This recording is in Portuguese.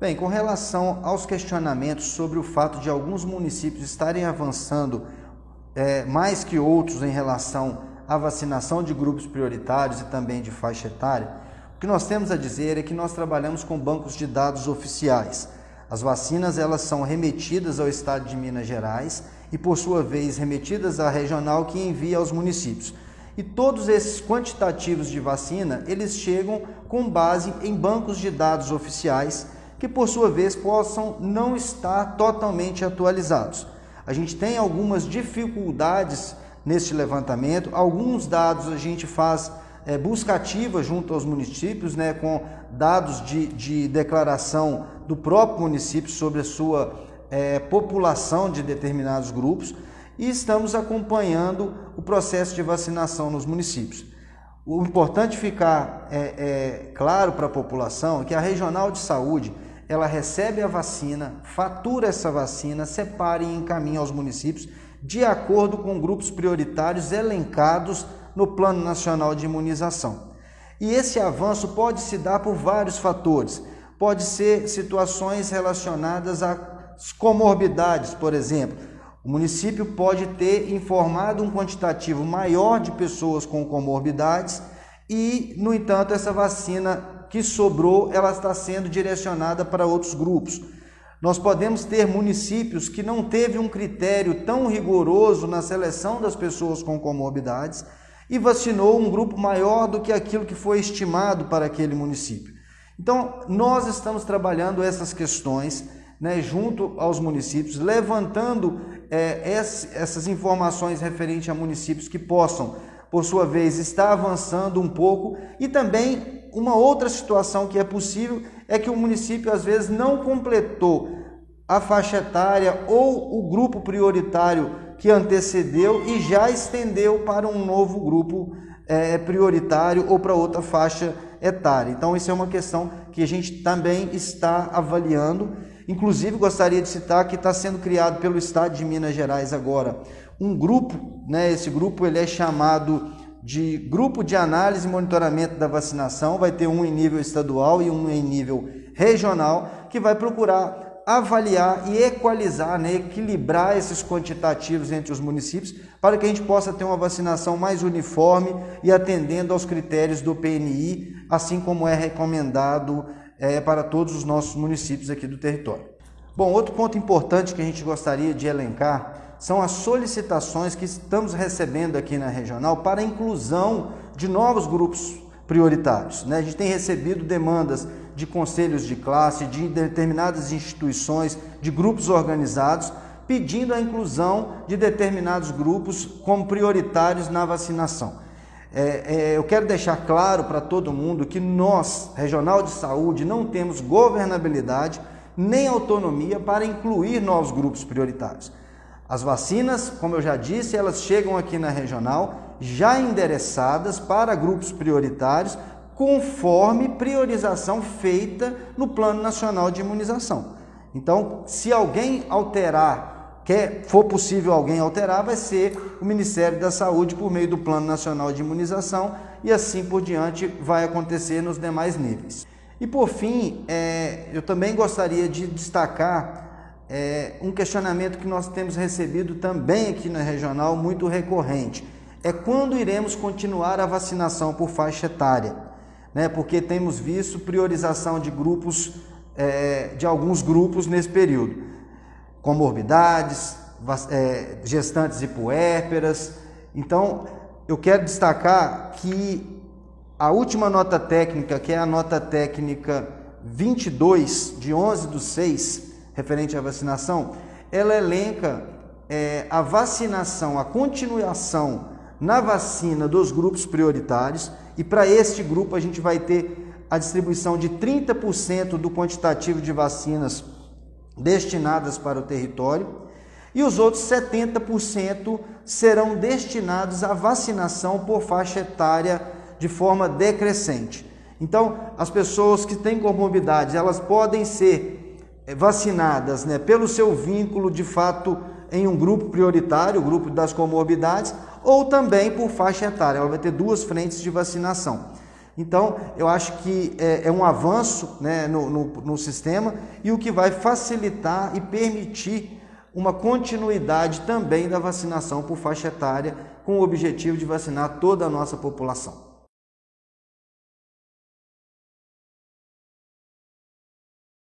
Bem, com relação aos questionamentos sobre o fato de alguns municípios estarem avançando é, mais que outros em relação à vacinação de grupos prioritários e também de faixa etária, o que nós temos a dizer é que nós trabalhamos com bancos de dados oficiais. As vacinas elas são remetidas ao estado de Minas Gerais e por sua vez remetidas à regional que envia aos municípios. E todos esses quantitativos de vacina, eles chegam com base em bancos de dados oficiais que por sua vez possam não estar totalmente atualizados. A gente tem algumas dificuldades neste levantamento, alguns dados a gente faz é, busca ativa junto aos municípios, né, com dados de, de declaração do próprio município sobre a sua é, população de determinados grupos e estamos acompanhando o processo de vacinação nos municípios. O importante ficar é, é, claro para a população é que a regional de saúde ela recebe a vacina, fatura essa vacina, separa e encaminha aos municípios de acordo com grupos prioritários elencados no Plano Nacional de Imunização. E esse avanço pode se dar por vários fatores. Pode ser situações relacionadas às comorbidades, por exemplo. O município pode ter informado um quantitativo maior de pessoas com comorbidades e, no entanto, essa vacina que sobrou, ela está sendo direcionada para outros grupos. Nós podemos ter municípios que não teve um critério tão rigoroso na seleção das pessoas com comorbidades e vacinou um grupo maior do que aquilo que foi estimado para aquele município. Então, nós estamos trabalhando essas questões né, junto aos municípios, levantando é, essas informações referentes a municípios que possam, por sua vez, estar avançando um pouco e também uma outra situação que é possível é que o município às vezes não completou a faixa etária ou o grupo prioritário que antecedeu e já estendeu para um novo grupo é, prioritário ou para outra faixa etária. Então, isso é uma questão que a gente também está avaliando. Inclusive, gostaria de citar que está sendo criado pelo Estado de Minas Gerais agora um grupo, né? Esse grupo ele é chamado de grupo de análise e monitoramento da vacinação, vai ter um em nível estadual e um em nível regional, que vai procurar avaliar e equalizar, né, equilibrar esses quantitativos entre os municípios, para que a gente possa ter uma vacinação mais uniforme e atendendo aos critérios do PNI, assim como é recomendado é, para todos os nossos municípios aqui do território. Bom, outro ponto importante que a gente gostaria de elencar são as solicitações que estamos recebendo aqui na regional para a inclusão de novos grupos prioritários. Né? A gente tem recebido demandas de conselhos de classe, de determinadas instituições, de grupos organizados, pedindo a inclusão de determinados grupos como prioritários na vacinação. É, é, eu quero deixar claro para todo mundo que nós, Regional de Saúde, não temos governabilidade nem autonomia para incluir novos grupos prioritários. As vacinas, como eu já disse, elas chegam aqui na regional já endereçadas para grupos prioritários, conforme priorização feita no Plano Nacional de Imunização. Então, se alguém alterar, quer for possível alguém alterar, vai ser o Ministério da Saúde por meio do Plano Nacional de Imunização e assim por diante vai acontecer nos demais níveis. E por fim, é, eu também gostaria de destacar é, um questionamento que nós temos recebido também aqui na regional, muito recorrente. É quando iremos continuar a vacinação por faixa etária, né? porque temos visto priorização de grupos, é, de alguns grupos nesse período. Comorbidades, é, gestantes e puérperas. Então, eu quero destacar que a última nota técnica, que é a nota técnica 22, de 11 do 6, referente à vacinação, ela elenca é, a vacinação, a continuação na vacina dos grupos prioritários, e para este grupo a gente vai ter a distribuição de 30% do quantitativo de vacinas destinadas para o território, e os outros 70% serão destinados à vacinação por faixa etária de forma decrescente. Então, as pessoas que têm comorbidades, elas podem ser vacinadas né, pelo seu vínculo de fato em um grupo prioritário, o grupo das comorbidades, ou também por faixa etária. Ela vai ter duas frentes de vacinação. Então, eu acho que é, é um avanço né, no, no, no sistema e o que vai facilitar e permitir uma continuidade também da vacinação por faixa etária, com o objetivo de vacinar toda a nossa população.